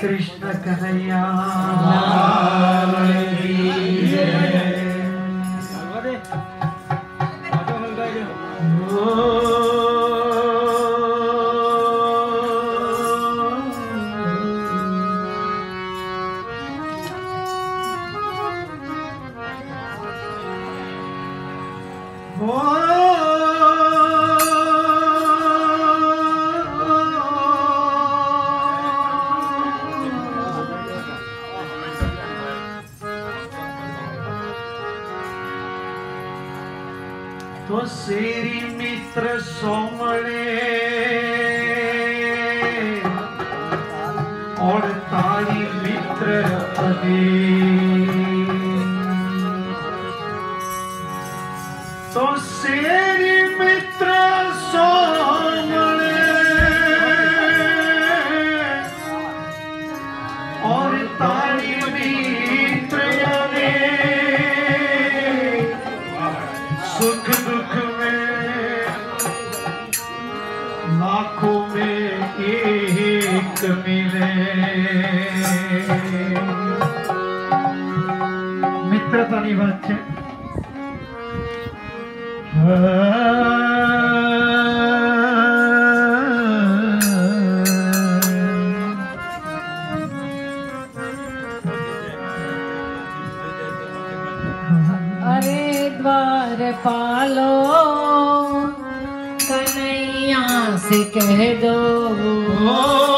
कृष्ण कन्हैया लाल की जय। शेरी मित्र सोमणे और तारी मित्र अदे तो शेरी मित्रता तो नहीं बात अरे द्वार पालो कन्हैया से कह दो.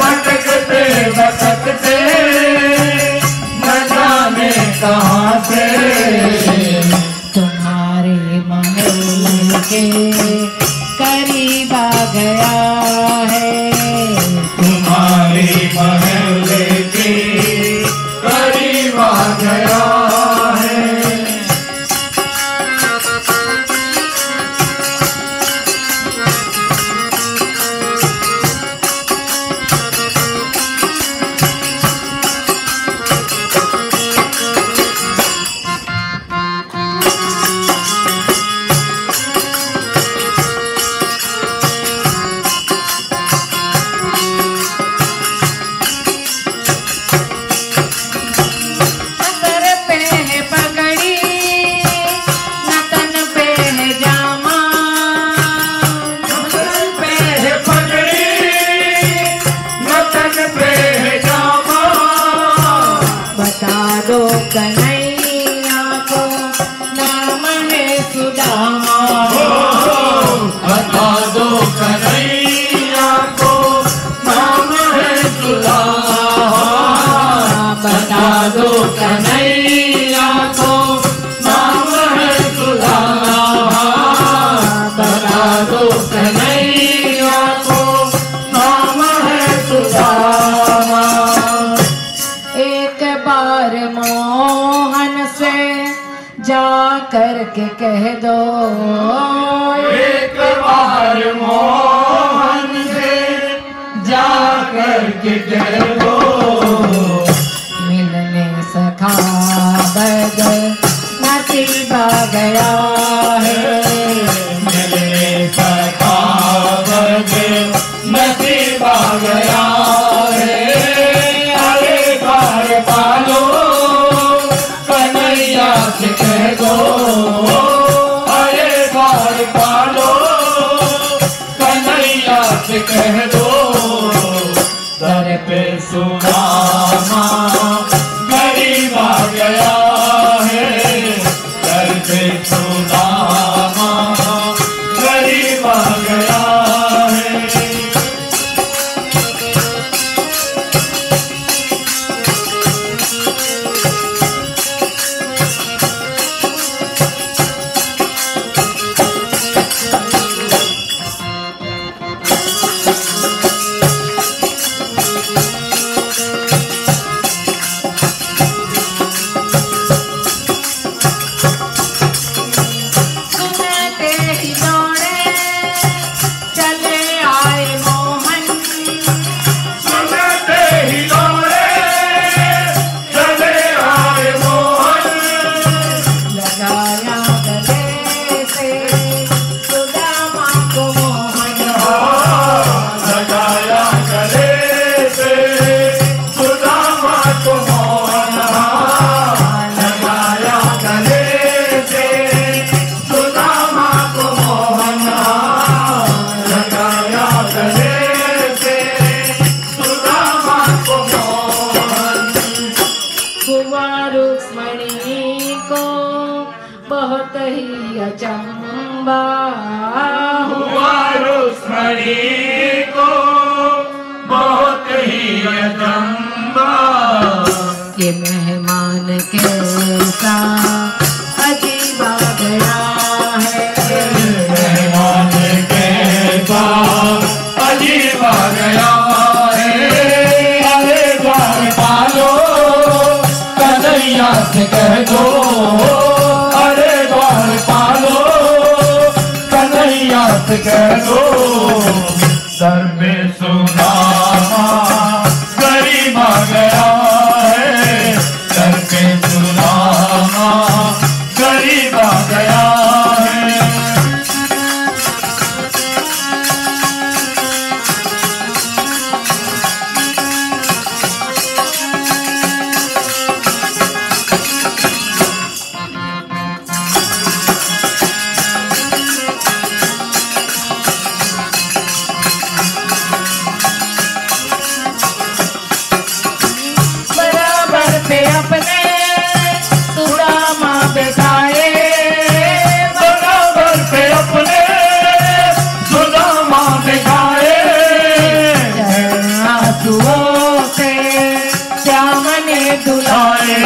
भटकते भटकते तुम्हारे महल के करीब गया। एक बार मोहन से जा कर के कह दो। एक बार मोहन से जा कर के कह दो। मिलने सखा बद नसीब गया है। पे सुना लंबा हुआ रुस्मणी को बहुत ही अचंबा ये मेहमान कैसा Because सामने दुलाए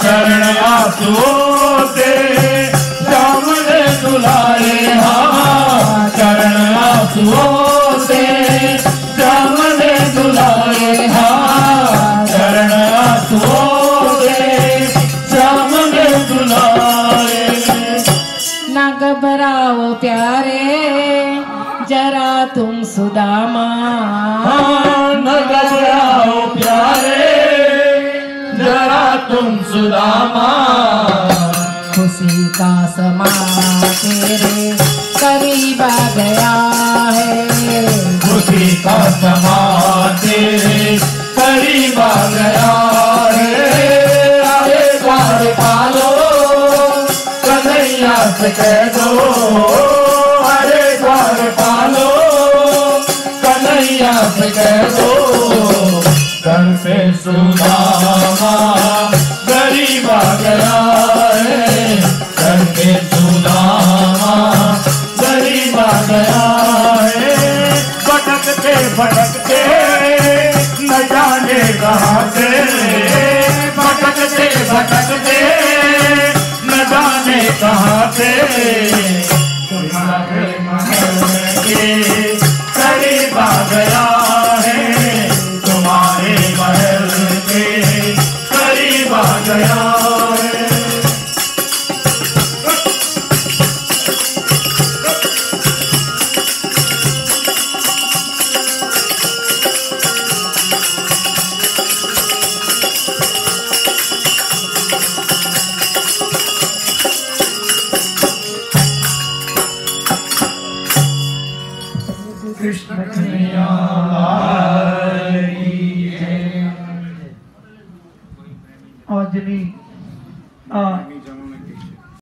शरण आसो तेरे सामने दुलाए शरण आसो तेरे सामने दुलाए शरण आसो दे सामने दुलाए ना घबराओ प्यारे जरा तुम सुदामा। न घबराओ प्यारे। तुम सुदामा। खुशी का समा तेरे करीब आ गया है। खुशी का समा तेरे करीब आ गया है। अरे द्वार पालो कन्हैया से कह दो। के